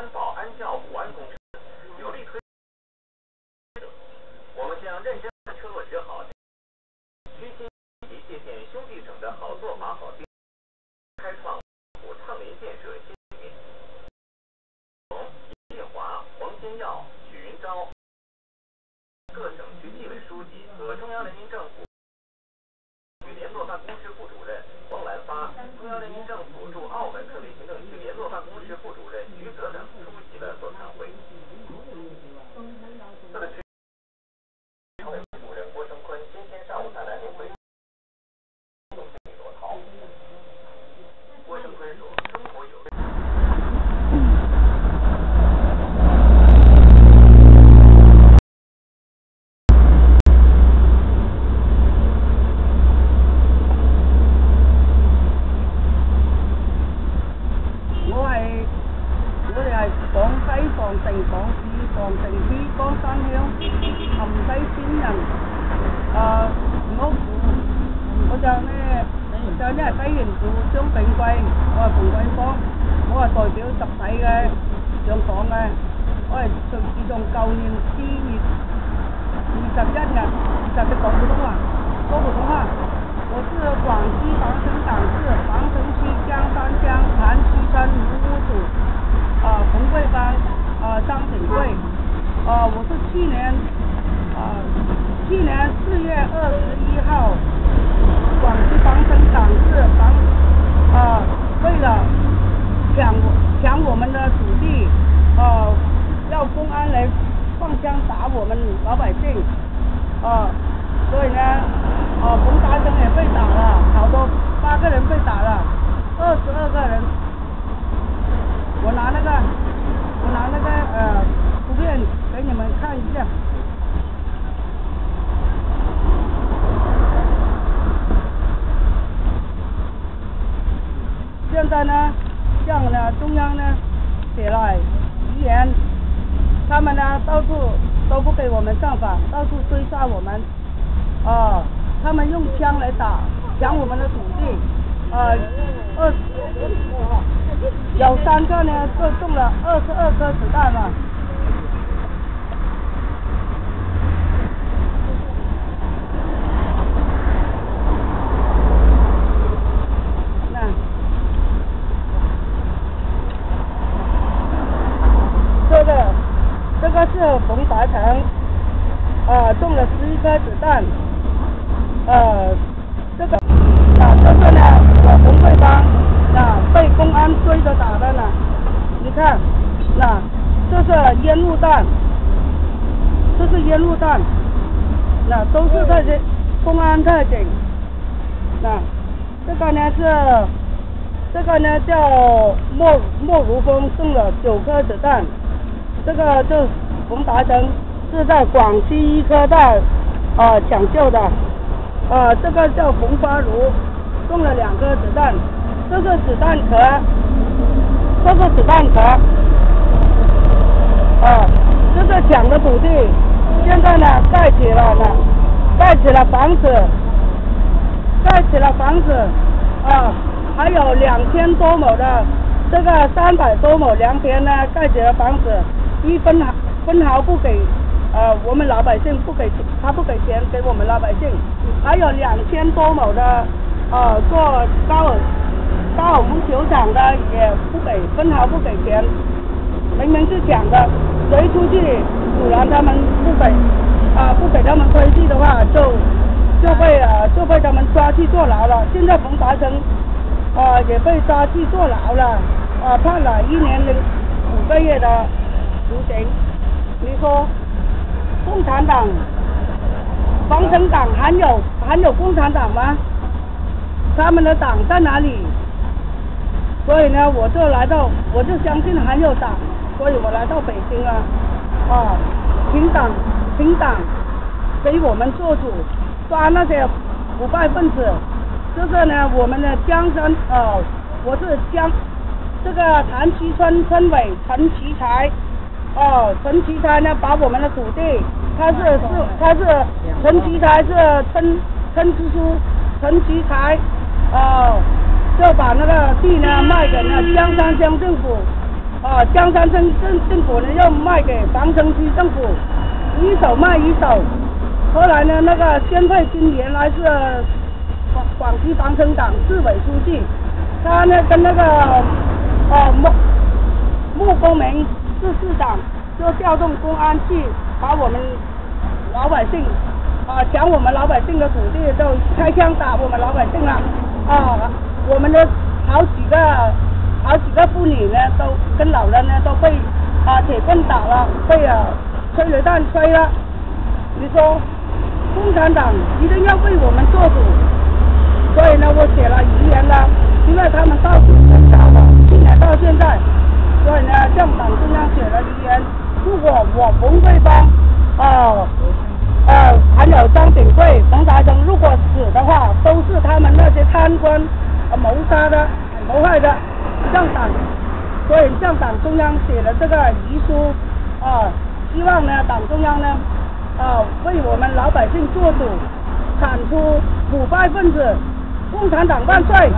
安保安教系广西防城港市防城区江山乡含西村人。啊，唔好嗰只咧，嗰只咧系西园府张炳贵。我系冯桂芳，我系代表集体嘅上讲嘅。我系从自从旧年四月二十一日、二十普通话，讲普通话，我是广西。百姓啊，所以呢，啊，冯达生也被打了，好多八个人被打了，二十二个人。我拿那个，我拿那个呃图片给你们看一下。现在呢，向呢中央呢写了遗言。他们呢，到处都不给我们上访，到处追杀我们，啊！他们用枪来打，抢我们的土地，呃，有三个呢，是中了二十二颗子弹嘛。但呃，这个，那这个呢，红队帮，啊被公安追着打的呢，你看，那这是烟雾弹，这是烟雾弹，那都是这些公安特警，那这个呢是，这个呢叫莫莫如风送了九颗子弹，这个就冯达成是在广西医科大。啊，抢救的，啊，这个叫红花炉，中了两颗子弹，这个子弹壳，这个子弹壳，啊，这个抢的土地，现在呢盖起了呢，盖起了房子，盖起了房子，啊，还有两千多亩的这个三百多亩良田呢，盖起了房子，一分毫分毫不给。呃，我们老百姓不给钱，他不给钱给我们老百姓。还有两千多亩的，呃，做尔高我们球场的也不给，分毫不给钱。明明是讲的，谁出去阻拦他们不给，啊，不给他们推地的话，就就被呃就被他们抓去坐牢了。现在冯达生，啊，也被抓去坐牢了，啊，判了一年零五个月的徒刑。你说。共产党、防城党还有还有共产党吗？他们的党在哪里？所以呢，我就来到，我就相信还有党，所以我来到北京啊，啊，请党请党给我们做主，抓那些腐败分子。就是呢，我们的江山哦，我是江这个谭溪村村委陈其才哦，陈其才呢，把我们的土地。他是是他是陈其才，是村村支书陈其才，啊，就把那个地呢卖给了江山乡政府，啊，江山镇政府呢又卖给防城区政府，一手卖一手。后来呢，那个宣会军原来是广广西防城港市委书记，他呢跟那个啊穆穆公明是市长，就调动公安去把我们。老百姓啊，抢我们老百姓的土地，都开枪打我们老百姓了啊！我们的好几个、好几个妇女呢，都跟老人呢，都被啊铁棍打了，被啊催泪弹催了。你说共产党一定要为我们做主，所以呢，我写了遗言了，因为他们到处我，进来到现在，所以呢，向党中央写了遗言，如果我不会帮啊。张炳贵、冯达生如果死的话，都是他们那些贪官谋杀的、谋害的，向党，所以向党中央写的这个遗书，啊，希望呢党中央呢，啊，为我们老百姓做主，铲除腐败分子，共产党万岁！